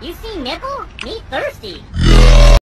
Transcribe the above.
You see nipple? Me thirsty.